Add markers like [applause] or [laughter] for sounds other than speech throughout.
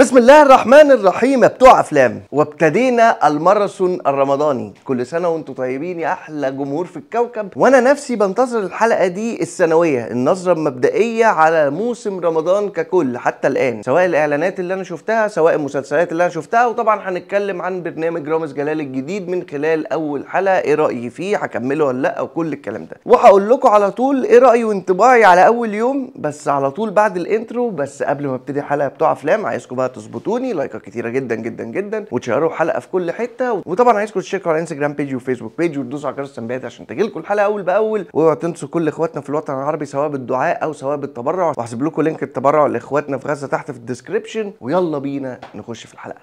بسم الله الرحمن الرحيم بتوع أفلام. وابتدينا الماراثون الرمضاني. كل سنة وأنتم طيبين يا أحلى جمهور في الكوكب. وأنا نفسي بنتظر الحلقة دي السنوية النظرة المبدئية على موسم رمضان ككل حتى الآن. سواء الإعلانات اللي أنا شفتها سواء المسلسلات اللي أنا شفتها وطبعا هنتكلم عن برنامج رامز جلال الجديد من خلال أول حلقة. إيه رأيي فيه؟ هكمله ولا لأ؟ وكل الكلام ده. وهقول لكم على طول إيه رأيي وانطباعي على أول يوم بس على طول بعد ال intro. بس قبل ما أبتدي الحلقة بتوع أفلام عايزكم بقى تظبطوني لايكات كتيرة جدا جدا جدا وتشيروا الحلقة في كل حتة. وطبعا عايزكم تشتركوا على انستجرام page وفيسبوك page وتدوسوا على جرس التنبيهات عشان تجيلكم الحلقة أول بأول. واوعوا تنسوا كل إخواتنا في الوطن العربي سواء بالدعاء أو سواء بالتبرع. وهسيب لكم link التبرع لإخواتنا في غزة تحت في ال description ويلا بينا نخش في الحلقة.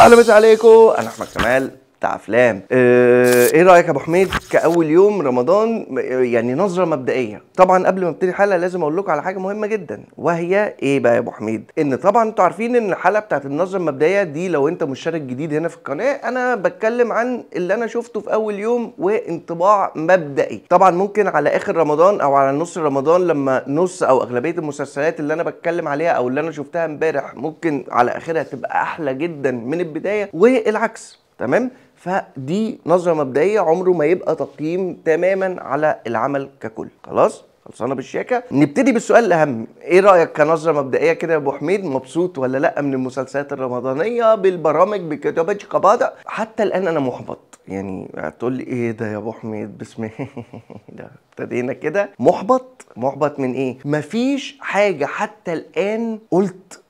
أهلا مسا عليكم. أنا أحمد كمال. بتاع أفلام. آه إيه رأيك يا أبو حميد كأول يوم رمضان؟ يعني نظرة مبدئية. طبعا قبل ما أبتدي الحلقة لازم أقول لكم على حاجة مهمة جدا وهي إيه بقى يا أبو حميد؟ إن طبعا أنتوا عارفين إن الحلقة بتاعت النظرة المبدئية دي لو أنت مشترك جديد هنا في القناة أنا بتكلم عن اللي أنا شفته في أول يوم وانطباع مبدئي. طبعا ممكن على آخر رمضان أو على نص رمضان لما نص أو أغلبية المسلسلات اللي أنا بتكلم عليها أو اللي أنا شفتها امبارح ممكن على آخرها تبقى أحلى جدا من البداية والعكس. تمام؟ فدي نظرة مبدئية عمره ما يبقى تقييم تماما على العمل ككل. خلاص؟ خلصانة بالشياكة؟ نبتدي بالسؤال الأهم. إيه رأيك كنظرة مبدئية كده يا أبو حميد؟ مبسوط ولا لأ من المسلسلات الرمضانية بالبرامج بكتابة قباده حتى الآن أنا محبط. يعني هتقول لي إيه ده يا أبو حميد؟ بسم [laughs] ده ابتدينا كده. محبط؟ محبط من إيه؟ مفيش حاجة حتى الآن قلت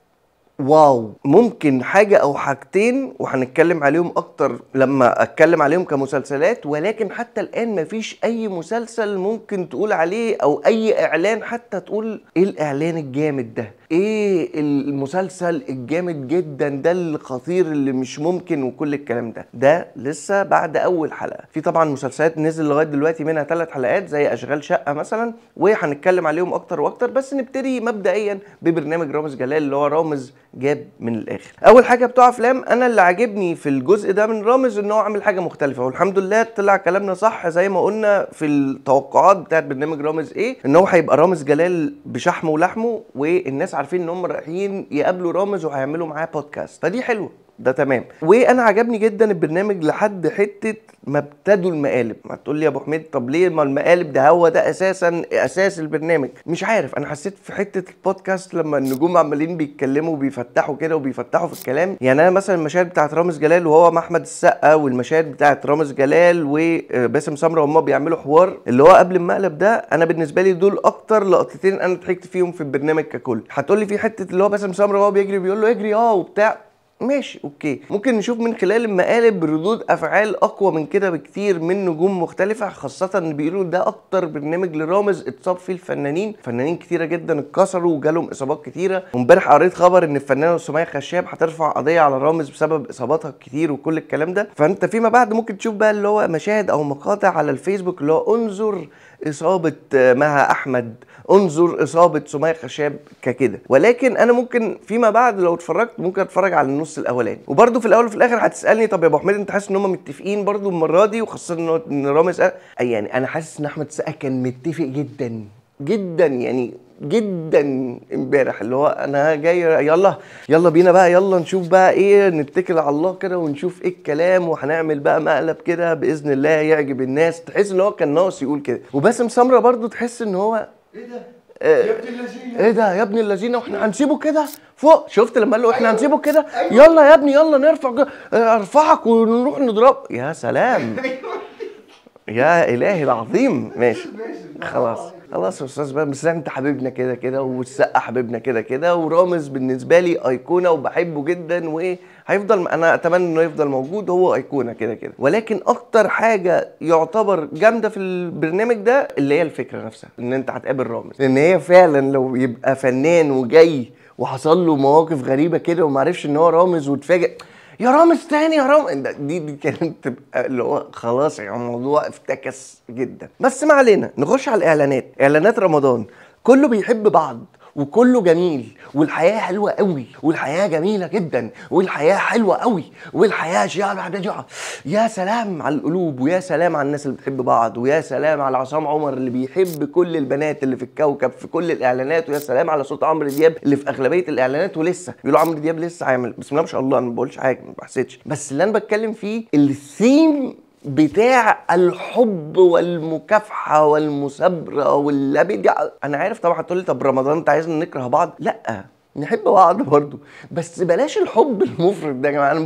واو ممكن حاجة أو حاجتين وهنتكلم عليهم أكتر لما أتكلم عليهم كمسلسلات ولكن حتى الآن مفيش أي مسلسل ممكن تقول عليه أو أي إعلان حتى تقول إيه الإعلان الجامد ده. إيه المسلسل الجامد جدا ده الخطير اللي مش ممكن وكل الكلام ده؟ ده لسه بعد أول حلقة. في طبعا مسلسلات نزل لغاية دلوقتي منها ثلاث حلقات زي أشغال شقة مثلا وهنتكلم عليهم أكتر وأكتر بس نبتدي مبدئيا ببرنامج رامز جلال اللي هو رامز جاب من الآخر. أول حاجة بتوع أفلام أنا اللي عاجبني في الجزء ده من رامز إن هو عامل حاجة مختلفة والحمد لله طلع كلامنا صح زي ما قلنا في التوقعات بتاعت برنامج رامز إيه إن هو هيبقى رامز جلال بشحمه ولحمه والناس عارفين ان هم رايحين يقابلوا رامز وهيعملوا معاه بودكاست فدي حلوة. ده تمام. وأنا عجبني جدا البرنامج لحد حتة ما ابتدوا المقالب. ما تقول لي يا أبو حميد طب ليه ما المقالب ده هو ده أساسا أساس البرنامج؟ مش عارف. أنا حسيت في حتة البودكاست لما النجوم عمالين بيتكلموا وبيفتحوا كده وبيفتحوا في الكلام. يعني أنا مثلا المشاهد بتاعت رامز جلال وهو مع أحمد السقا والمشاهد بتاعت رامز جلال وباسم سمرة وهم بيعملوا حوار اللي هو قبل المقلب ده أنا بالنسبة لي دول أكتر لقطتين أنا ضحكت فيهم في البرنامج ككل. هتقول لي في حتة اللي هو باسم سمرة وهو بيجري بيقول له اجري آه وبتاع. ماشي okay. ممكن نشوف من خلال المقالب ردود أفعال أقوى من كده بكتير من نجوم مختلفة خاصة إن بيقولوا ده أكتر برنامج لرامز اتصاب فيه الفنانين. فنانين كتيرة جدا اتكسروا وجالهم إصابات كتيرة. وإمبارح قريت خبر إن الفنانة سمية خشاب هترفع قضية على رامز بسبب إصاباتها الكتير وكل الكلام ده. فأنت فيما بعد ممكن تشوف بقى اللي هو مشاهد أو مقاطع على الفيسبوك اللي هو انظر إصابة مها أحمد. انظر إصابة سمية خشاب ككده. ولكن أنا ممكن فيما بعد لو اتفرجت ممكن أتفرج على النص الأولاني. وبرده في الأول وفي الآخر هتسألني طب يا أبو حميد أنت حاسس إن هم متفقين برده المرة دي؟ وخاصة إن رامز يعني أنا حاسس إن أحمد السقا كان متفق جدا. جدا يعني جدا امبارح اللي هو أنا جاي يلا يلا بينا بقى يلا نشوف بقى إيه نتكل على الله كده ونشوف إيه الكلام وهنعمل بقى مقلب كده بإذن الله يعجب الناس. تحس ان هو كان ناقص يقول كده. وباسم سمرة برضو تحس إن هو إيه ده؟ آه، يا ابن اللذينة. إيه ده؟ يا ابن اللذينة وإحنا هنسيبه كده؟ فوق. شفت لما قال له إحنا هنسيبه كده؟ يلا يا ابني يلا نرفع أرفعك ونروح نضرب. يا سلام. [laughs] يا إلهي العظيم. ماشي. خلاص. خلاص يا أستاذ بقى بس أنت حبيبنا كده كده والسقا حبيبنا كده كده ورامز بالنسبة لي أيقونة وبحبه جدا وايه هيفضل أنا أتمنى إنه يفضل موجود هو أيقونة كده كده. ولكن أكتر حاجة يعتبر جامدة في البرنامج ده اللي هي الفكرة نفسها إن أنت هتقابل رامز. لأن هي فعلا لو يبقى فنان وجاي وحصل له مواقف غريبة كده ومعرفش إن هو رامز واتفاجئ يا رامز تاني يا رامز. دي دي كانت تبقى اللي هو خلاص يعني الموضوع افتكس جدا. بس ما علينا نخش على الإعلانات. إعلانات رمضان. كله بيحب بعض. وكله جميل والحياة حلوة قوي والحياة جميلة جدا والحياة حلوة قوي والحياة جا يا سلام على القلوب ويا سلام على الناس اللي بتحب بعض ويا سلام على عصام عمر اللي بيحب كل البنات اللي في الكوكب في كل الإعلانات ويا سلام على صوت عمرو دياب اللي في أغلبية الإعلانات ولسه. بيقولوا عمرو دياب لسه هيعمل بسم الله ما شاء الله أنا ما بقولش حاجة ما بحسدش. بس اللي أنا بتكلم فيه الثيم بتاع الحب والمكافحة والمثابره واللبد أنا عارف طبعا هتقول لي طب رمضان أنت عايزنا نكره بعض؟ لأ نحب بعض برضه بس بلاش الحب المفرط ده يا جماعة. أنا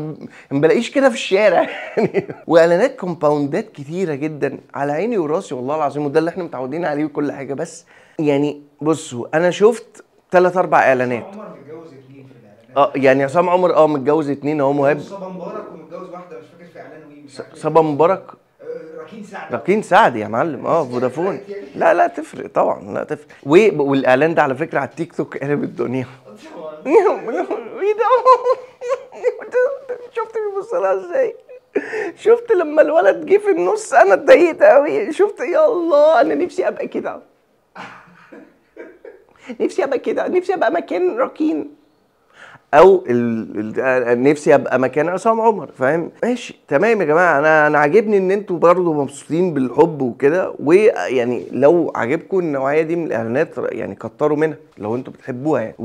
ما بلاقيش كده في الشارع. يعني [laughs] وإعلانات كومباوندات كتيرة جدا على عيني وراسي والله العظيم وده اللي إحنا متعودين عليه وكل حاجة. بس يعني بصوا أنا شفت ثلاث أربع إعلانات. عمر متجوز اتنين في الإعلانات. آه يعني عصام عمر آه متجوز اتنين اهو مهاب صبا مبارك ومتجوز واحدة مش صبا مبارك؟ راكين سعد. راكين سعد يا معلم. آه فودافون. لا لا تفرق طبعا لا تفرق. والإعلان ده على فكرة على التيك توك قلب الدنيا. إيه [laughs] ده شفت بيبص لها إزاي؟ شفت لما الولد جه في النص أنا اتضايقت قوي شفت يا الله أنا نفسي أبقى كده. [laughs] نفسي أبقى كده. نفسي أبقى مكان راكين أو. نفسي أبقى مكان عصام عمر فاهم ماشي تمام يا جماعة أنا أنا عاجبني إن أنتوا برضه مبسوطين بالحب وكده ويعني لو عاجبكم النوعية دي من الإعلانات يعني كتروا منها لو أنتوا بتحبوها يعني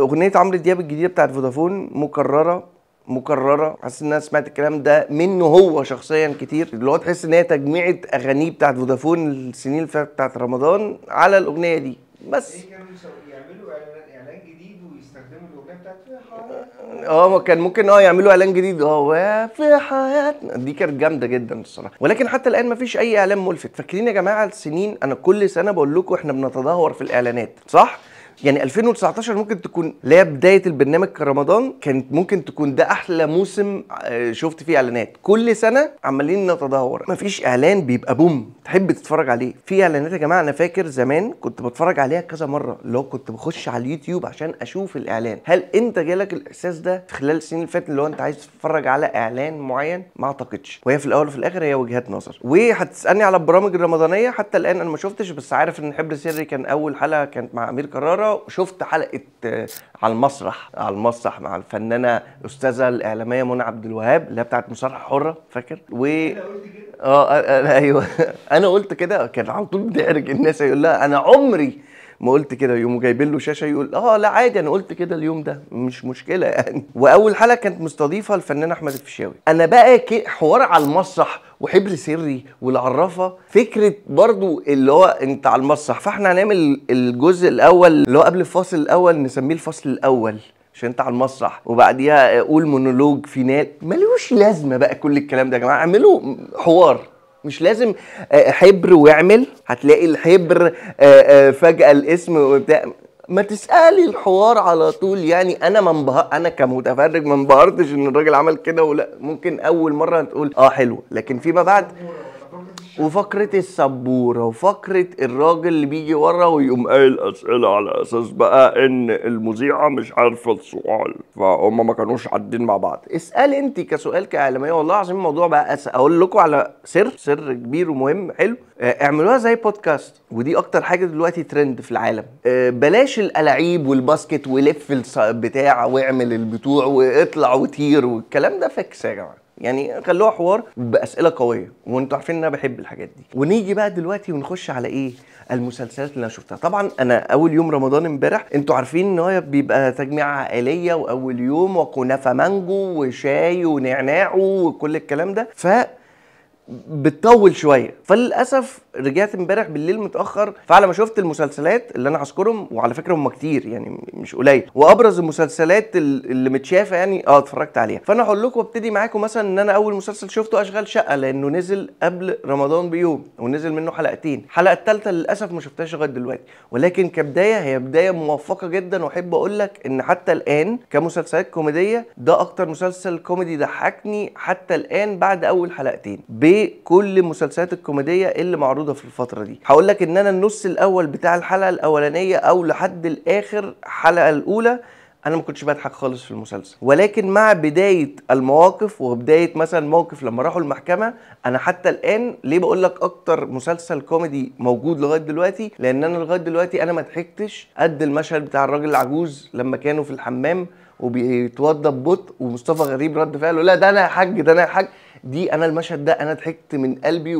واغنيه عمرو دياب الجديدة بتاعت فودافون مكررة مكررة حاسس إن أنا سمعت الكلام ده منه هو شخصيا كتير اللي هو تحس إن هي تجميعة أغانيه بتاعت فودافون السنين اللي فاتت بتاعت رمضان على الأغنية دي بس ليه كانوا يسو- يعملوا اعلان اعلان جديد ويستخدموا الاغنيه بتاعت في حياتنا آه كان ممكن آه يعملوا إعلان جديد. آه وفي حياتنا. دي كانت جامدة جدا الصراحة. ولكن حتى الآن ما فيش أي إعلان ملفت. فاكرين يا جماعة السنين أنا كل سنة بقول لكم إحنا بنتدهور في الإعلانات صح؟ يعني 2019 ممكن تكون هي بداية البرنامج كرمضان كانت ممكن تكون ده أحلى موسم آه، شفت فيه إعلانات. كل سنة عمالين نتدهور. مفيش إعلان بيبقى بوم تحب تتفرج عليه. في إعلانات يا جماعة أنا فاكر زمان كنت بتفرج عليها كذا مرة اللي هو كنت بخش على اليوتيوب عشان أشوف الإعلان. هل أنت جالك الإحساس ده في خلال السنين اللي فاتت اللي هو أنت عايز تتفرج على إعلان معين؟ ما أعتقدش. وهي في الأول وفي الآخر هي وجهات نظر. وهتسألني على البرامج الرمضانية حتى الآن أنا ما شفتش بس عارف إن حبر سري كان أول حلقة كانت مع أمير كراره وشفت حلقة آه، على المسرح على المسرح مع الفنانة الاستاذه الإعلامية منى عبد الوهاب اللي هي بتاعت مسرح حرة فاكر؟ و أنا قلت كده. آه أنا- أيوه. [laughs] أنا قلت كده كان على طول بيحرج الناس يقول لها أنا عمري ما قلت كده يقوموا جايبين له شاشة يقول آه لا عادي أنا قلت كده اليوم ده مش مشكلة يعني. [laughs] وأول حلقة كانت مستضيفة الفنان أحمد الفيشاوي. أنا بقى حوار على المسرح وحبر سري والعرافة فكرة برضو اللي هو أنت على المسرح فإحنا هنعمل الجزء الأول اللي هو قبل الفاصل الأول نسميه الفصل الأول عشان أنت على المسرح. وبعديها قول مونولوج final. ملوش لازمة بقى كل الكلام ده يا جماعة اعملوا حوار. مش لازم آه، حبر واعمل. هتلاقي الحبر آه، آه، فجأة الاسم وبتاع. ما تسألي الحوار على طول. يعني أنا ما انبه... أنا كمتفرج ما انبهرتش إن الراجل عمل كده ولا. ممكن أول مرة تقول آه حلو. لكن فيما بعد وفقرة السبورة وفقرة الراجل اللي بيجي ورا ويقوم قايل أسئلة على أساس بقى إن المذيعة مش عارفة السؤال فهم ما كانوش عادين مع بعض. اسأل أنت كسؤال كإعلامية والله العظيم الموضوع بقى أس... أقول لكم على سر سر كبير ومهم حلو. آه، اعملوها زي بودكاست ودي أكتر حاجة دلوقتي ترند في العالم. آه، بلاش الألاعيب وال basket ولف بتاع واعمل البتوع واطلع وطير والكلام ده فاكس يا جماعة. يعني خلوها حوار بأسئلة قوية وانتوا عارفين إن أنا بحب الحاجات دي. ونيجي بقى دلوقتي ونخش على إيه؟ المسلسلات اللي أنا شفتها. طبعا أنا أول يوم رمضان امبارح أنتوا عارفين إن هو بيبقى تجميع عائلية وأول يوم وكنافة مانجو وشاي ونعناع وكل الكلام ده. ف بتطول شوية. فللأسف رجعت امبارح بالليل متأخر. فعلى ما شفت المسلسلات اللي أنا هذكرهم وعلى فكرة هم كتير يعني مش قليل. وأبرز المسلسلات ال- اللي متشافة يعني آه اتفرجت عليها. فأنا هقول لكم وأبتدي معاكم مثلا إن أنا أول مسلسل شفته أشغال شقة لأنه نزل قبل رمضان بيوم ونزل منه حلقتين. الحلقة الثالثه للأسف ما شفتهاش لغاية دلوقتي. ولكن كبداية هي بداية موفقة جدا وأحب أقول لك إن حتى الآن كمسلسلات كوميدية ده أكتر مسلسل كوميدي ضحكني حتى الآن بعد أول حلقتين. بكل المسلسلات الكوميدية اللي معروضة في الفترة دي. هقول لك إن أنا النص الأول بتاع الحلقة الأولانية أو لحد الآخر الحلقة الأولى أنا ما كنتش بضحك خالص في المسلسل. ولكن مع بداية المواقف وبداية مثلا موقف لما راحوا المحكمة أنا حتى الآن ليه بقول لك أكتر مسلسل كوميدي موجود لغاية دلوقتي؟ لأن أنا لغاية دلوقتي أنا ما ضحكتش قد المشهد بتاع الراجل العجوز لما كانوا في الحمام وبيتوضى ببطء ومصطفى غريب رد فعله لا ده أنا يا حاج ده أنا يا حاج. دي أنا المشهد ده أنا ضحكت من قلبي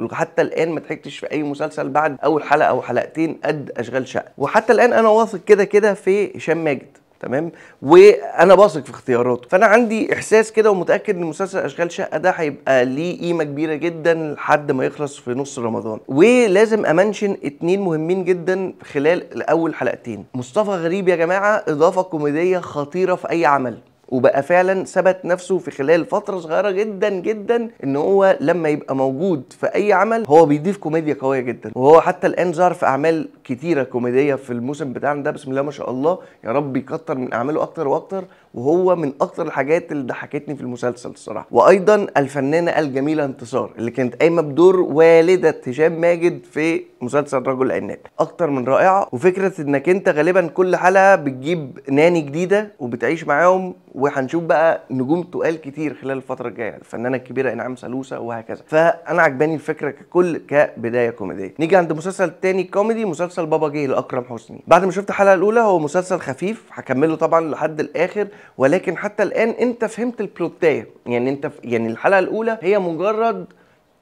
وحتى الآن ما ضحكتش في أي مسلسل بعد أول حلقة أو حلقتين قد أشغال شقة. وحتى الآن أنا واثق كده كده في هشام ماجد تمام؟ وأنا واثق في اختياراته. فأنا عندي إحساس كده ومتأكد إن مسلسل أشغال شقة ده هيبقى ليه قيمة كبيرة جدا لحد ما يخلص في نص رمضان. ولازم أمنشن اتنين مهمين جدا خلال أول حلقتين. مصطفى غريب يا جماعة إضافة كوميدية خطيرة في أي عمل. وبقى فعلا ثبت نفسه في خلال فترة صغيرة جدا جدا إن هو لما يبقى موجود في أي عمل هو بيضيف كوميديا قوية جدا. وهو حتى الآن ظهر في أعمال كتيرة كوميدية في الموسم بتاعنا ده بسم الله ما شاء الله. يا رب يكتر من أعماله أكتر وأكتر. وهو من أكتر الحاجات اللي ضحكتني في المسلسل الصراحة. وأيضا الفنانة الجميلة انتصار اللي كانت قايمة بدور والدة هشام ماجد في مسلسل رجل عناب. أكتر من رائعة وفكرة إنك أنت غالبا كل حلقة بتجيب nanny جديدة وبتعيش معاهم وهنشوف بقى نجوم تقال كتير خلال الفترة الجاية. الفنانة الكبيرة إنعام سالوسة وهكذا. فأنا عجباني الفكرة ككل كبداية كوميدية. نيجي عند مسلسل تاني كوميدي مسلسل بابا جه لأكرم حسني. بعد ما شفت الحلقة الأولى هو مسلسل خفيف هكمله طبعا لحد الآخر. ولكن حتى الآن أنت فهمت البلوتايه يعني أنت. يعني الحلقة الأولى هي مجرد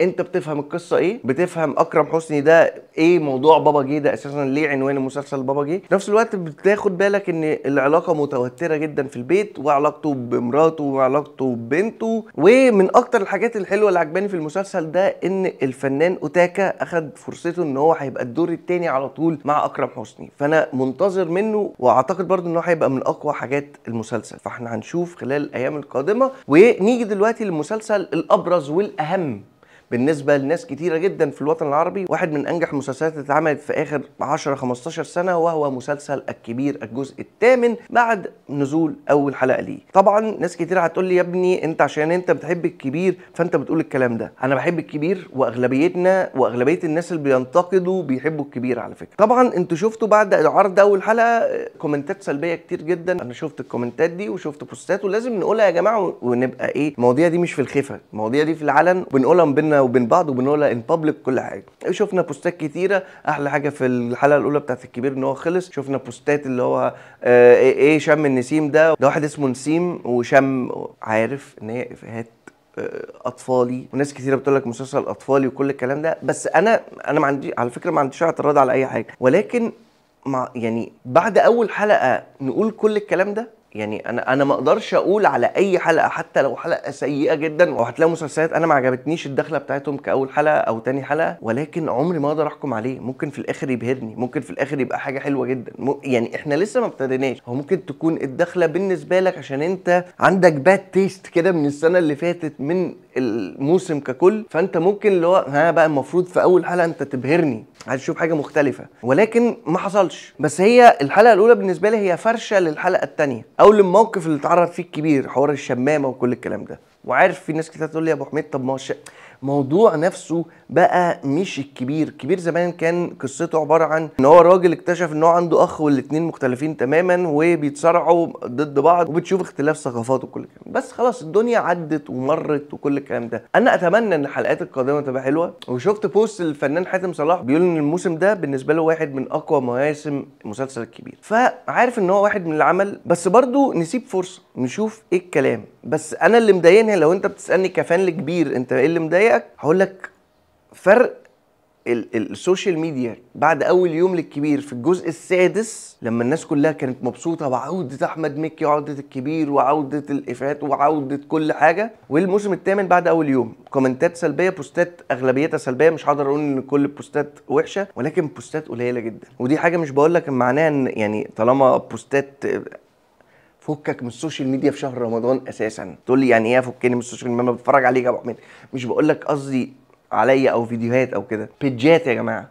انت بتفهم القصة إيه؟ بتفهم أكرم حسني ده إيه موضوع بابا جه ده أساسا ليه عنوان المسلسل بابا جه؟ في نفس الوقت بتاخد بالك إن العلاقة متوترة جدا في البيت وعلاقته بمراته وعلاقته ببنته ومن أكتر الحاجات الحلوة اللي عجباني في المسلسل ده إن الفنان أوتاكا أخد فرصته إن هو هيبقى الدور التاني على طول مع أكرم حسني. فأنا منتظر منه وأعتقد برضو إن هو هيبقى من أقوى حاجات المسلسل. فإحنا هنشوف خلال الأيام القادمة ونيجي دلوقتي للمسلسل الأبرز والأهم. بالنسبة لناس كتيرة جدا في الوطن العربي واحد من أنجح المسلسلات اللي اتعملت في آخر 10 15 سنة وهو مسلسل الكبير الجزء الثامن بعد نزول أول حلقة ليه. طبعا ناس كتير هتقول لي يا ابني أنت عشان أنت بتحب الكبير فأنت بتقول الكلام ده. أنا بحب الكبير واغلبيتنا وأغلبية الناس اللي بينتقدوا بيحبوا الكبير على فكرة. طبعا أنتوا شفتوا بعد عرض أول حلقة كومنتات سلبية كتير جدا. أنا شفت الكومنتات دي وشفت بوستات ولازم نقولها يا جماعة ونبقى إيه المواضيع دي مش في الخفا المواضيع دي في العلن بنقولها بينا وبين بعض وبنقولها in public كل حاجة. شفنا بوستات كتيرة أحلى حاجة في الحلقة الأولى بتاعت الكبير إن هو خلص. شفنا بوستات اللي هو آه إيه إيه شم النسيم ده. ده واحد اسمه نسيم وشم عارف إن هي إفيهات آه، أطفالي. وناس كتيرة بتقول لك مسلسل أطفالي وكل الكلام ده. بس أنا أنا ما عندي على فكرة ما عنديش اعتراض على أي حاجة. ولكن مع يعني بعد أول حلقة نقول كل الكلام ده يعني أنا أنا ما أقدرش أقول على أي حلقة حتى لو حلقة سيئة جدا وهتلاقي مسلسلات أنا ما عجبتنيش الدخلة بتاعتهم كأول حلقة أو تاني حلقة ولكن عمري ما أقدر أحكم عليه. ممكن في الآخر يبهرني ممكن في الآخر يبقى حاجة حلوة جدا. م... يعني إحنا لسه ما ابتديناش. هو ممكن تكون الدخلة بالنسبة لك عشان أنت عندك bad taste كده من السنة اللي فاتت من الموسم ككل فأنت ممكن اللي هو ها بقى المفروض في أول حلقة أنت تبهرني. أشوف حاجة مختلفة. ولكن ما حصلش. بس هي الحلقة الأولى بالنسبة لي هي فرشة للحلقة الثانية أو للموقف اللي اتعرض فيه الكبير حوار الشمامة وكل الكلام ده. وعارف في ناس كتير تقول لي يا أبو حميد طب ما هو موضوع نفسه بقى مش الكبير. الكبير زمان كان قصته عبارة عن إن هو راجل اكتشف إن هو عنده أخ والاتنين مختلفين تماما وبيتصارعوا ضد بعض وبتشوف اختلاف ثقافات وكل الكلام بس خلاص الدنيا عدت ومرت وكل الكلام ده. أنا أتمنى إن الحلقات القادمة تبقى حلوة. وشفت بوست الفنان حاتم صلاح بيقول إن الموسم ده بالنسبة له واحد من أقوى مواسم المسلسل الكبير. فعارف إن هو واحد من العمل بس برضو نسيب فرصة. نشوف إيه الكلام. بس أنا اللي مضايقني لو انت بتسألني ك fan للكبير انت إيه اللي مضايقك؟ هقول لك فرق ال- ال- ال social media بعد أول يوم للكبير في الجزء السادس لما الناس كلها كانت مبسوطة بعوده أحمد مكي وعودة الكبير وعودة الإفيهات وعودة كل حاجة. والموسم الثامن بعد أول يوم كومنتات سلبية بوستات أغلبيتها سلبية مش هقدر أقول إن كل البوستات وحشة ولكن بوستات قليلة جدا. ودي حاجة مش بقول لك معناها إن يعني طالما بوستات فكك من ال social media في شهر رمضان أساسا. تقول لي يعني إيه افكني من ال social media؟ ما بتفرج عليك يا أبو حميد. مش بقول لك قصدي عليا أو فيديوهات أو كده. بيجات يا جماعة.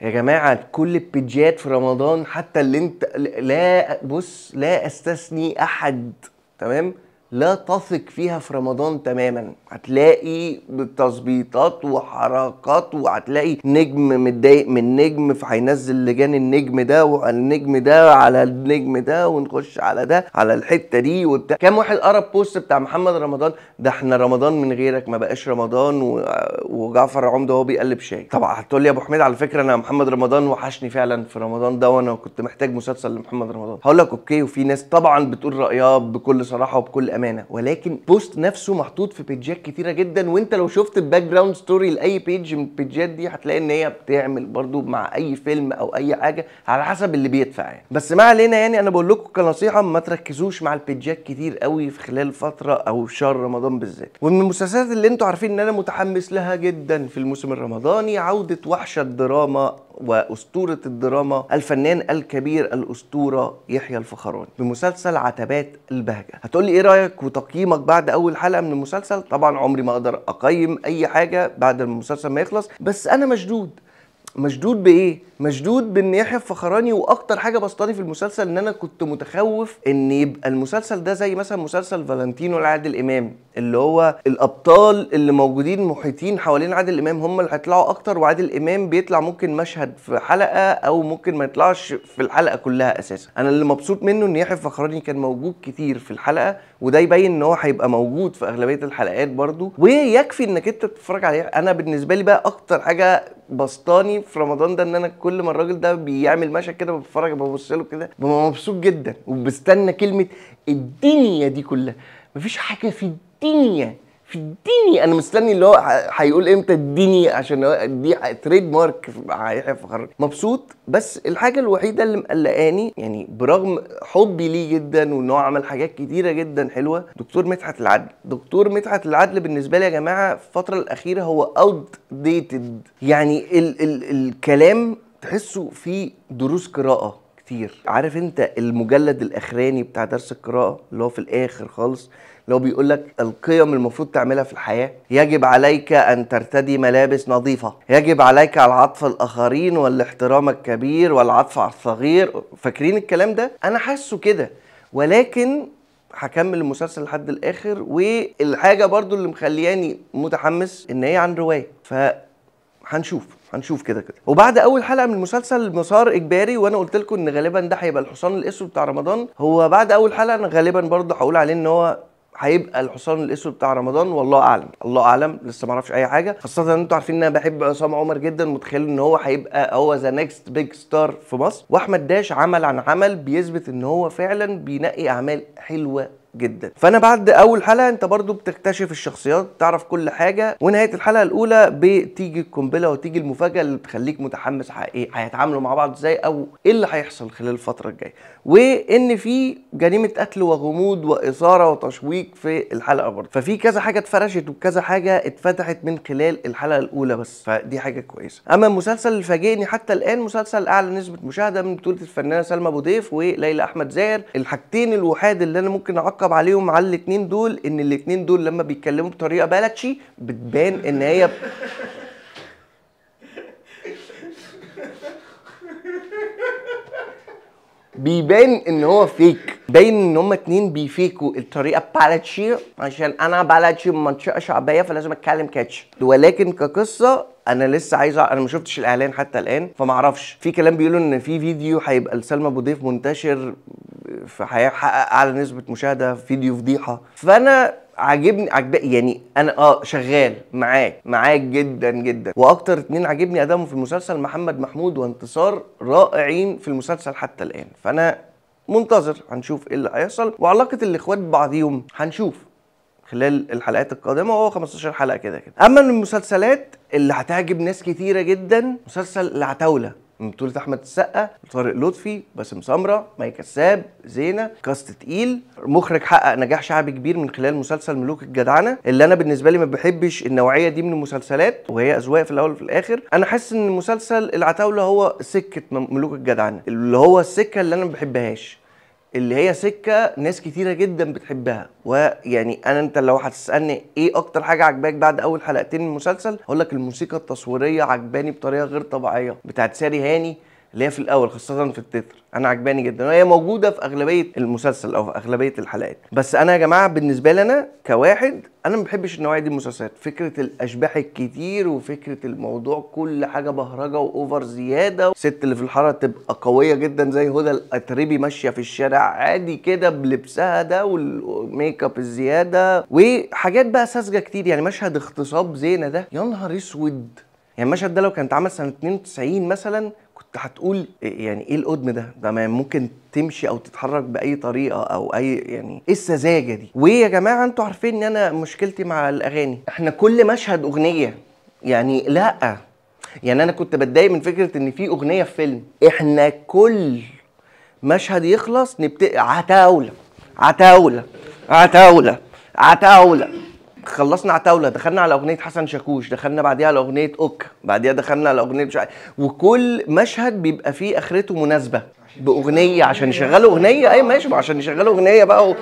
يا جماعة كل البيجات في رمضان حتى اللي أنت لا بص لا أستثني أحد. تمام؟ لا تثق فيها في رمضان تماما. هتلاقي تظبيطات وحركات وهتلاقي نجم متضايق من نجم فهينزل لجان النجم ده والنجم ده على النجم ده ونخش على ده على الحتة دي وبتاع. كام واحد قرا البوست بتاع محمد رمضان؟ ده إحنا رمضان من غيرك ما بقاش رمضان و... وجعفر عمدة وهو بيقلب شاي. طبعا هتقول لي يا أبو حميد على فكرة أنا محمد رمضان وحشني فعلا في رمضان ده وأنا كنت محتاج مسلسل لمحمد رمضان. هقول لك okay وفي ناس طبعا بتقول رأيها بكل صراحة وبكل امانه ولكن post نفسه محطوط في بيجات كتيرة جدا. وانت لو شفت ال background story لأي page من البيجات دي هتلاقي إن هي بتعمل برضو مع أي فيلم أو أي حاجة على حسب اللي بيدفع يعني. بس ما علينا يعني أنا بقول لكم كنصيحة ما تركزوش مع البيجات كتير قوي في خلال فترة أو شهر رمضان بالذات. ومن المسلسلات اللي أنتوا عارفين إن أنا متحمس لها جدا في الموسم الرمضاني عودة وحش الدراما وأسطورة الدراما الفنان الكبير الأسطورة يحيى الفخراني. بمسلسل عتبات البهجة. هتقول لي إيه رأيك وتقييمك بعد أول حلقة من المسلسل؟ طبعا عمري ما أقدر أقيم أي حاجة بعد المسلسل ما يخلص بس أنا مشدود. مشدود بإيه؟ مشدود بإن يحيى الفخراني وأكتر حاجة بسطاني في المسلسل إن أنا كنت متخوف إن يبقى المسلسل ده زي مثلا مسلسل فالنتينو لعادل إمام اللي هو الأبطال اللي موجودين محيطين حوالين عادل إمام هم اللي هيطلعوا أكتر وعادل إمام بيطلع ممكن مشهد في حلقة أو ممكن ما يطلعش في الحلقة كلها أساسا. أنا اللي مبسوط منه إن يحيى الفخراني كان موجود كتير في الحلقة وده يبين إن هو هيبقى موجود في أغلبية الحلقات برضو ويكفي إنك أنت تتفرج عليه. أنا بالنسبة لي بقى أكتر حاجة بسطاني في رمضان ده إن أنا كل ما الراجل ده بيعمل مشهد كده بتفرج ببص له كده ببقى مبسوط جدا وبستنى كلمة الدنيا دي كلها. مفيش حاجة في الدنيا في الدنيا أنا مستني اللي هو هيقول إمتى الدنيا عشان دي trademark مبسوط بس الحاجة الوحيدة اللي مقلقاني يعني برغم حبي ليه جدا وإن هو عمل حاجات كتيرة جدا حلوة دكتور مدحت العدل. دكتور مدحت العدل بالنسبة لي يا جماعة في الفترة الأخيرة هو outdated يعني ال ال الكلام تحسه فيه دروس قراءة كتير. عارف أنت المجلد الأخراني بتاع درس القراءة اللي هو في الآخر خالص؟ هو بيقول لك القيم المفروض تعملها في الحياة. يجب عليك أن ترتدي ملابس نظيفة. يجب عليك العطف الآخرين والإحترام الكبير والعطف على الصغير. فاكرين الكلام ده؟ أنا حاسه كده. ولكن هكمل المسلسل لحد الآخر. والحاجة برضو اللي مخلياني متحمس إن هي عن رواية. ف هنشوف هنشوف كده كده. وبعد أول حلقة من المسلسل مسار إجباري وأنا قلت لكم إن غالبا ده هيبقى الحصان الأسود بتاع رمضان. هو بعد أول حلقة أنا غالبا برضه هقول عليه إن هو هيبقى الحصان الأسود بتاع رمضان والله أعلم الله أعلم لسه ما أعرفش أي حاجة. خاصة إن أنتوا عارفين إن أنا بحب عصام عمر جدا متخيل إن هو هيبقى هو the next big star في مصر. وأحمد داش عمل عن عمل بيثبت إن هو فعلا بينقي أعمال حلوة جدا. فأنا بعد أول حلقة أنت برضو بتكتشف الشخصيات تعرف كل حاجة. ونهاية الحلقة الأولى بتيجي القنبلة وتيجي المفاجأة اللي بتخليك متحمس إيه هيتعاملوا مع بعض إزاي أو إيه اللي هيحصل خلال الفترة الجاية. وإن في جريمة قتل وغموض وإثارة وتشويق في الحلقة برضه ففي كذا حاجة اتفرشت وكذا حاجة اتفتحت من خلال الحلقة الأولى بس. فدي حاجة كويسة. أما المسلسل اللي فاجئني حتى الآن مسلسل أعلى نسبة مشاهدة من بطولة الفنانة سلمى أبو ضيف وليلى أحمد زاهر. الحاجتين الوحيد اللي أنا ممكن أعقب عليهم على الاثنين دول إن الاثنين دول لما بيتكلموا بطريقة بلدشي بتبان إن هي بيبان إن هو فيك باين إن هما اتنين بيفيكوا الطريقة بلدشي عشان أنا بلدشي من منطقة شعبية فلازم أتكلم كاتش ولكن كقصة أنا لسه عايز أنا ما شفتش الإعلان حتى الآن فما أعرفش. في كلام بيقولوا إن في فيديو هيبقى لسلمى أبو ضيف منتشر فهيحقق أعلى نسبة مشاهدة فيديو فضيحه فأنا عاجبني عجب يعني أنا آه شغال معاك معاك جدا جدا. وأكتر اتنين عاجبني أدائهم في المسلسل محمد محمود وانتصار رائعين في المسلسل حتى الآن. فأنا منتظر هنشوف إيه اللي هيحصل. وعلاقه الاخوات ببعضيهم هنشوف خلال الحلقات القادمة وهو 15 حلقة كده كده. أما من المسلسلات اللي هتعجب ناس كتيرة جدا مسلسل العتاولة. من بطولة أحمد السقا طارق لطفي باسم سمرة مي كساب زينة كاست تقيل. مخرج حقق نجاح شعبي كبير من خلال مسلسل ملوك الجدعنة. اللي أنا بالنسبة لي ما بحبش النوعية دي من المسلسلات وهي أذواق في الأول وفي الآخر. أنا حاسس إن مسلسل العتاولة هو سكة ملوك الجدعنة. اللي هو السكة اللي أنا ما بحبهاش. اللي هي سكة ناس كتيرة جدا بتحبها. ويعني أنا أنت لو هتسألني إيه أكتر حاجة عجباك بعد أول حلقتين من المسلسل هقول لك الموسيقى التصويرية عجباني بطريقة غير طبيعية. بتاعت ساري هاني اللي هي في الأول خاصة في التتر. أنا عجباني جدا. وهي موجودة في أغلبية المسلسل أو في أغلبية الحلقات. بس أنا يا جماعة بالنسبة لي أنا كواحد أنا ما بحبش النوعية دي من المسلسلات. فكرة الأشباح الكتير وفكرة الموضوع كل حاجة بهرجة و over زيادة. الست اللي في الحارة تبقى قوية جدا زي هدى الأتربي ماشية في الشارع عادي كده بلبسها ده وال make up الزيادة. وحاجات بقى ساذجة كتير يعني مشهد اغتصاب زينة ده. يا نهار أسود! يعني المشهد ده لو كان اتعمل سنة 92 مثلا هتقول يعني إيه القدم ده؟ ده ممكن تمشي أو تتحرك بأي طريقة أو أي يعني إيه السذاجة دي؟ ويا جماعة أنتوا عارفين إن أنا مشكلتي مع الأغاني، إحنا كل مشهد أغنية. يعني لأ. يعني أنا كنت بتضايق من فكرة إن في أغنية في فيلم، إحنا كل مشهد يخلص نبتدي عتاولة. عتاولة. عتاولة. عتاولة. خلصنا عتاوله دخلنا على أغنية حسن شاكوش دخلنا بعديها على أغنية اوكا بعديها دخلنا على أغنية مش وكل مشهد بيبقى فيه آخرته مناسبة بأغنية عشان يشغلوا أغنية اي ماشي ما عشان يشغلوا أغنية بقى. و-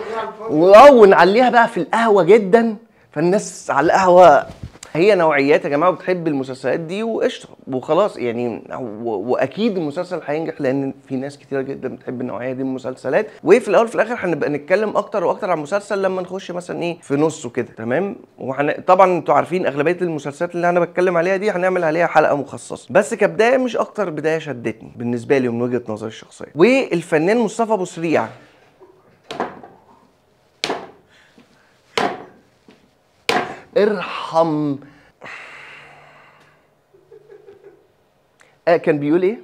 ونعليها بقى في القهوة جدا فالناس على القهوة هي نوعيات يا جماعة بتحب المسلسلات دي وقشطة. وخلاص يعني. وأكيد المسلسل هينجح لأن في ناس كتيرة جدا بتحب النوعية دي من المسلسلات. وفي الأول وفي الآخر هنبقى نتكلم أكتر وأكتر عن المسلسل لما نخش مثلا إيه في نصه كده تمام؟ وحن... طبعا أنتوا عارفين أغلبية المسلسلات اللي أنا بتكلم عليها دي هنعمل عليها حلقة مخصصة. بس كبداية مش أكتر بداية شدتني بالنسبة لي ومن وجهة نظري الشخصية. والفنان مصطفى أبو سريع ارحم. آه كان بيقول إيه؟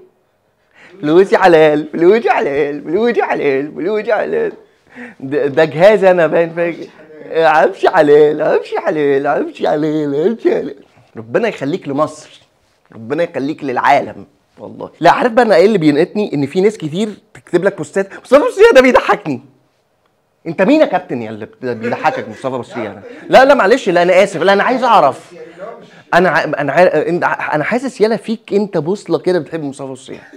فلوسي حلال فلوسي حلال فلوسي حلال فلوسي حلال. ده, جهاز أنا باين فاكر. عفش حلال عفش حلال عفش حلال عفش حلال. ربنا يخليك لمصر. ربنا يخليك للعالم. والله. لا عارف بقى أنا إيه اللي بينقطني؟ إن في ناس كتير تكتب لك بوستات. بوستات ده بيضحكني. انت مين يا كابتن يا اللي بيضحكك مصطفى بوستيا ده لا لا معلش لا أنا آسف لا أنا عايز أعرف. يعني أنا أنا إنت- أنا حاسس يالا فيك أنت بوصلة كده بتحب مصطفى الصيح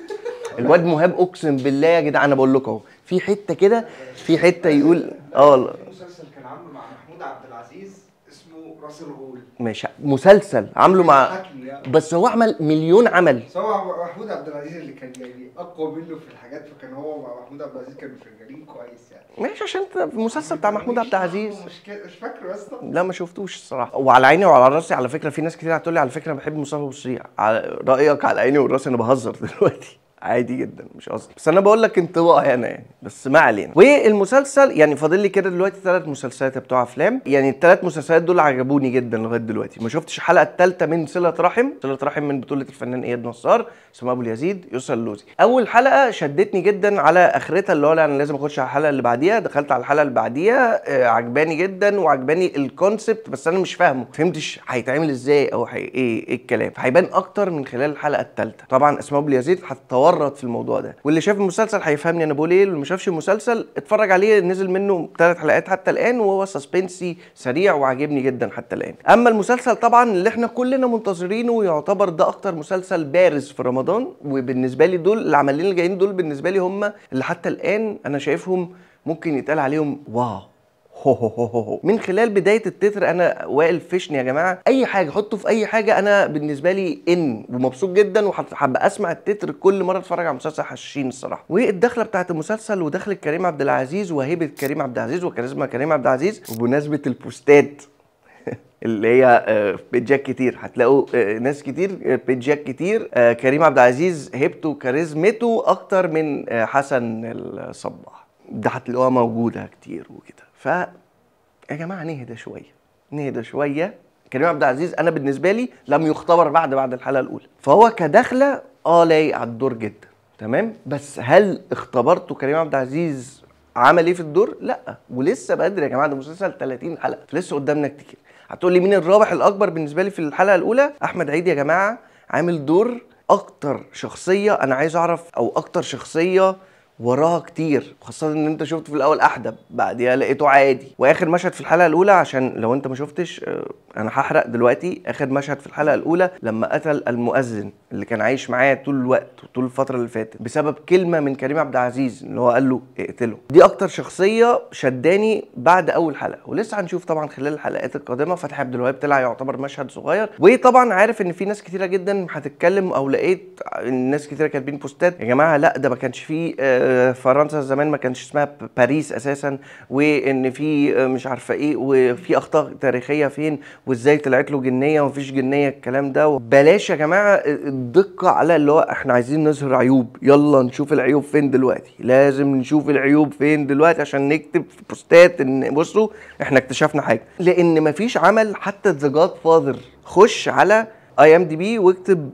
الواد مهاب أقسم بالله يا جدعان أنا بقول لكم أهو. في حتة كده في حتة يقول آه والله. في مسلسل كان عامله مع محمود عبد العزيز. اسمه راس الغول ماشي. مسلسل عامله مع يعني. بس هو عمل مليون عمل. بس هو محمود عبد العزيز اللي كان يعني أقوى منه في الحاجات فكان هو مع محمود عبد العزيز كانوا شغالين كويس يعني. ماشي عشان انت المسلسل بتاع محمود عبد العزيز. مش مش فاكره يا اسطى. لا ما شفتوش الصراحة. وعلى عيني وعلى راسي على فكرة في ناس كتير هتقول لي على فكرة بحب مصطفى على رأيك على عيني وراسي أنا بهزر دلوقتي. عادي جدا مش قصدي. بس أنا بقول لك انطباعي أنا يعني بس ما علينا. والمسلسل يعني فاضل لي كده دلوقتي ثلاث مسلسلات بتوع أفلام. يعني الثلاث مسلسلات دول عجبوني جدا لغاية دلوقتي. ما شفتش الحلقة الثالثه من صلة رحم. صلة رحم من بطولة الفنان إياد نصار اسمه أبو اليزيد يسرا اللوزي. أول حلقة شدتني جدا على آخرتها اللي هو أنا لازم أخش على الحلقة اللي بعديها. دخلت على الحلقة اللي بعديها آه، عجباني جدا وعجباني الكونسبت بس أنا مش فاهمه. فهمتش هيتعمل إزاي أو هي إيه إيه الكلام. فهيبان أكتر من خلال الحلقة الثالثه طبعا اسماء أبو اليزيد هتتورط في الموضوع ده. واللي شاف المسلسل هيفهمني أنا بقول إيه واللي ما شافش المسلسل اتفرج عليه نزل منه ثلاث حلقات حتى الآن وهو suspense ي سريع وعاجبني جدا حتى الآن. أما المسلسل طبعا اللي إحنا كلنا منتظرينه ويعتبر ده أكتر مسلسل بارز في رمضان وبالنسبة لي دول العملين اللي جايين دول بالنسبة لي هم اللي حتى الآن أنا شايفهم ممكن يتقال عليهم wow. من خلال بداية التتر أنا وائل الفشني يا جماعة أي حاجة حطه في أي حاجة أنا بالنسبة لي in ومبسوط جدا وحابب أسمع التتر كل مرة أتفرج على مسلسل حشاشين الصراحة. والدخلة بتاعت المسلسل ودخلة كريم عبد العزيز وهيبة كريم عبد العزيز وكاريزما كريم عبد العزيز وبمناسبة البوستات [laughs] اللي هي آه، بيجات كتير. هتلاقوا آه، ناس كتير آه، بيجات كتير. كريم عبد العزيز هيبته وكاريزمته أكتر من حسن الصباح. ده هتلاقوها موجودة كتير وكده. ف يا جماعة نهدى شوية نهدى شوية. كريم عبد العزيز أنا بالنسبة لي لم يختبر بعد بعد الحلقة الأولى. فهو كدخلة آه لايق على الدور جدا تمام؟ بس هل اختبرتوا كريم عبد العزيز عمل إيه في الدور؟ لأ. ولسه بدري يا جماعة ده مسلسل 30 حلقة لسه قدامنا كتير. هتقول لي مين الرابح الأكبر بالنسبة لي في الحلقة الأولى؟ أحمد عيد يا جماعة عامل دور أكتر شخصية أنا عايز أعرف أو أكتر شخصية وراها كتير خاصة إن أنت شفته في الأول أحدب بعديها لقيته عادي. وآخر مشهد في الحلقة الأولى عشان لو أنت ما شفتش آه، أنا هحرق دلوقتي. آخر مشهد في الحلقة الأولى لما قتل المؤذن. اللي كان عايش معايا طول الوقت وطول الفترة اللي فاتت بسبب كلمة من كريم عبد العزيز اللي هو قال له اقتله. دي أكتر شخصية شداني بعد أول حلقة ولسه هنشوف طبعا خلال الحلقات القادمة. فتحي عبد الوهاب طلع يعتبر مشهد صغير وطبعا عارف إن في ناس كتيرة جدا هتتكلم أو لقيت الناس كتيرة كاتبين بوستات يا جماعة لا ده ما كانش في آه، فرنسا زمان ما كانش اسمها باريس أساسا وإن في آه، مش عارفة إيه وفي أخطاء تاريخية فين وإزاي طلعت له جنية ومفيش جنية الكلام ده. بلاش يا جماعة الدقه على اللي هو إحنا عايزين نظهر عيوب. يلا نشوف العيوب فين دلوقتي. لازم نشوف العيوب فين دلوقتي عشان نكتب في بوستات إن بصوا إحنا اكتشفنا حاجة. لأن مفيش عمل حتى ذا جاد فاذر خش على IMDb واكتب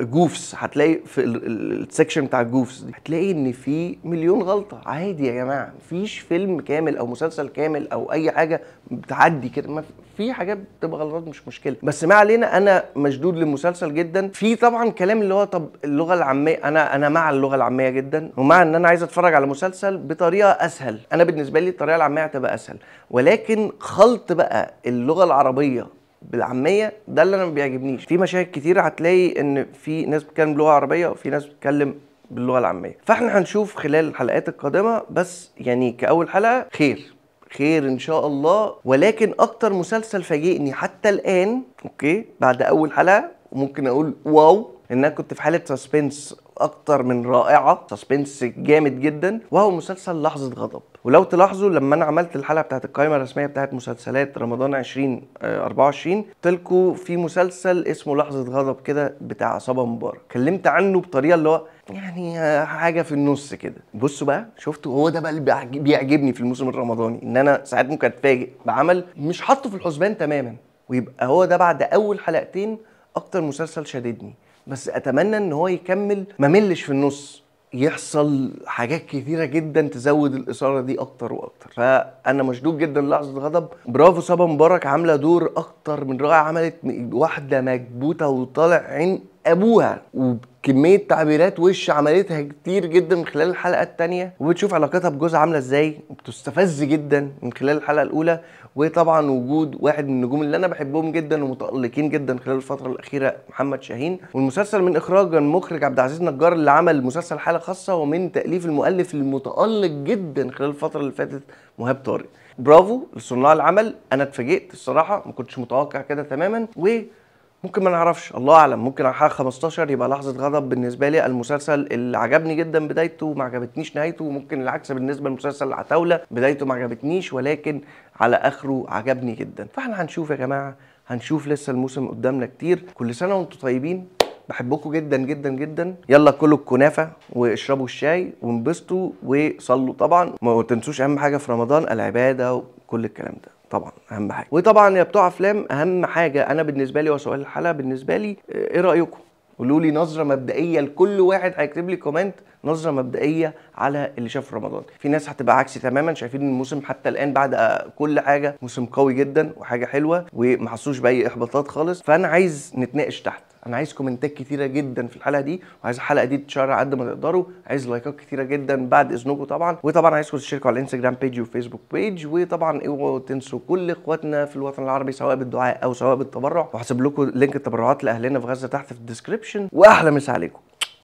goofs هتلاقي في ال- ال- ال section بتاع ال goofs دي. هتلاقي إن في مليون غلطة. عادي يا جماعة. مفيش فيلم كامل أو مسلسل كامل أو أي حاجة بتعدي كده. في حاجات بتبقى غلطات مش مشكلة. بس ما علينا أنا مشدود للمسلسل جدا. في طبعا كلام اللي هو طب اللغة العامية. أنا أنا مع اللغة العامية جدا. ومع إن أنا عايز أتفرج على مسلسل بطريقة أسهل. أنا بالنسبة لي الطريقة العامية هتبقى أسهل. ولكن خلط بقى اللغة العربية بالعامية ده اللي أنا ما بيعجبنيش. في مشاهد كتير هتلاقي إن في ناس بتتكلم بلغه عربيه وفي ناس بتتكلم باللغة العامية. فإحنا هنشوف خلال الحلقات القادمة بس يعني كأول حلقة خير. خير إن شاء الله. ولكن أكتر مسلسل فاجئني حتى الآن okay بعد أول حلقة وممكن أقول wow إن أنا كنت في حالة suspense أكتر من رائعة. suspense جامد جدا. وهو مسلسل لحظة غضب. ولو تلاحظوا لما أنا عملت الحلقة بتاعت القائمه الرسمية بتاعت مسلسلات رمضان 2024 قلت في مسلسل اسمه لحظة غضب كده بتاع عصابة مبارك. كلمت عنه بطريقة اللي هو يعني آه، حاجة في النص كده. بصوا بقى شفتوا؟ هو ده بقى اللي بيعج- بيعجبني في الموسم الرمضاني إن أنا ساعات ممكن أتفاجئ بعمل مش حاطه في الحسبان تماما. ويبقى هو ده بعد أول حلقتين أكتر مسلسل شددني. بس أتمنى إن هو يكمل ما ملش في النص. يحصل حاجات كتيرة جدا تزود الإثارة دي أكتر وأكتر. فأنا مشدود جدا لحظة غضب برافو صبا مبارك عاملة دور أكتر من رائع عملت م- واحدة مكبوتة وطالع عين أبوها. وكمية تعبيرات وش عملتها كتير جدا من خلال الحلقة التانية. وبتشوف علاقتها بجوزها عاملة إزاي. وبتستفز جدا من خلال الحلقة الأولى. وطبعا وجود واحد من النجوم اللي أنا بحبهم جدا ومتألقين جدا خلال الفترة الأخيرة محمد شاهين. والمسلسل من إخراج المخرج عبد العزيز نجار اللي عمل مسلسل حالة خاصة ومن تأليف المؤلف المتألق جدا خلال الفترة اللي فاتت مهاب طارق. برافو لصناع العمل. أنا اتفاجئت الصراحة ما كنتش متوقع كده تماما. و ممكن ما نعرفش الله أعلم ممكن على حلقه 15 يبقى لحظة غضب بالنسبة لي. المسلسل اللي عجبني جدا بدايته وما عجبتنيش نهايته وممكن العكس بالنسبة لمسلسل العتاوله بدايته ما عجبتنيش ولكن على آخره عجبني جدا. فإحنا هنشوف يا جماعة هنشوف لسه الموسم قدامنا كتير. كل سنة وأنتم طيبين. بحبكم جدا جدا جدا. يلا كلوا الكنافة واشربوا الشاي وانبسطوا وصلوا. طبعا ما تنسوش أهم حاجة في رمضان العبادة وكل الكلام ده. طبعا أهم حاجة. وطبعا يا بتوع أفلام أهم حاجة أنا بالنسبة لي وسؤال الحلقة بالنسبة لي إيه رأيكم؟ قولوا لي نظرة مبدئية لكل واحد هيكتب لي comment نظرة مبدئية على اللي شاف رمضان. في ناس هتبقى عكسي تماما شايفين الموسم حتى الآن بعد كل حاجة موسم قوي جدا وحاجة حلوة وما حسوش بأي إحباطات خالص. فأنا عايز نتناقش تحت. أنا عايز كومنتات كتيرة جدا في الحلقة دي وعايز الحلقة دي تتشهر قد ما تقدروا. عايز لايكات كتيرة جدا بعد إذنكم طبعا. وطبعا عايزكم تشتركوا على ال Instagram page و Facebook page وطبعا اوعوا تنسوا كل إخواتنا في الوطن العربي سواء بالدعاء أو سواء بالتبرع. وهسيب لكم link التبرعات لأهلنا في غزة تحت في ال description وأحلى مسا عليكم.